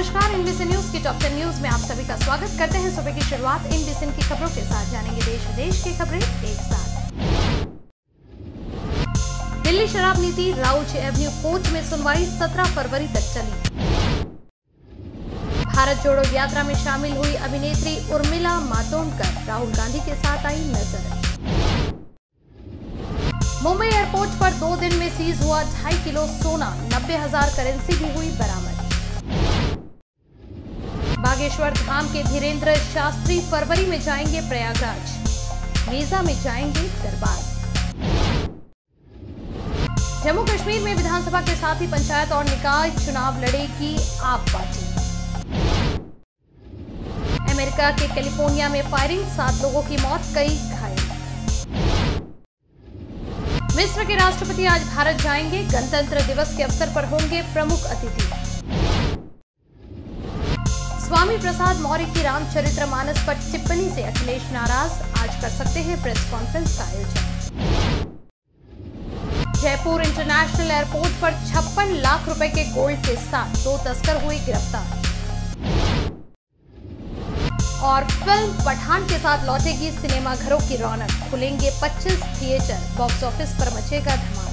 नमस्कार इंडिसन न्यूज़ की टॉप टेन न्यूज़ में आप सभी का स्वागत करते हैं। सुबह की शुरुआत इंडिसन की खबरों के साथ जानेंगे देश विदेश की खबरें एक साथ। दिल्ली शराब नीति, राउच एवेन्यू कोर्ट में सुनवाई 17 फरवरी तक चली। भारत जोड़ो यात्रा में शामिल हुई अभिनेत्री उर्मिला मातोंडकर। राहुल गांधी के साथ आई नज़र। मुंबई एयरपोर्ट पर दो दिन में सीज हुआ ढाई किलो सोना, नब्बे हज़ार करेंसी भी हुई बरामद। बागेश्वर धाम के धीरेन्द्र शास्त्री फरवरी में जाएँगे प्रयागराज। वीज़ा में जाएँगे दरबार। जम्मू कश्मीर में विधानसभा के साथ ही पंचायत और निकाय चुनाव लड़ेगी आप पार्टी। अमेरिका के कैलिफ़ोर्निया में फायरिंग, सात लोगों की मौत, कई घायल। मिस्र के राष्ट्रपति आज भारत जाएँगे। गणतंत्र दिवस के अवसर पर होंगे प्रमुख अतिथि। स्वामी प्रसाद मौर्य की रामचरित्र मानस पर टिप्पणी से अखिलेश नाराज़। आज कर सकते हैं प्रेस कॉन्फ्रेंस का आयोजन। जयपुर इंटरनेशनल एयरपोर्ट पर छप्पन लाख रुपए के गोल्ड के साथ दो तस्कर हुए गिरफ़्तार। और फ़िल्म पठान के साथ लौटेगी सिनेमाघरों की रौनक। खुलेंगे 25 थिएटर बॉक्स ऑफ़िस पर मचेगा धमाल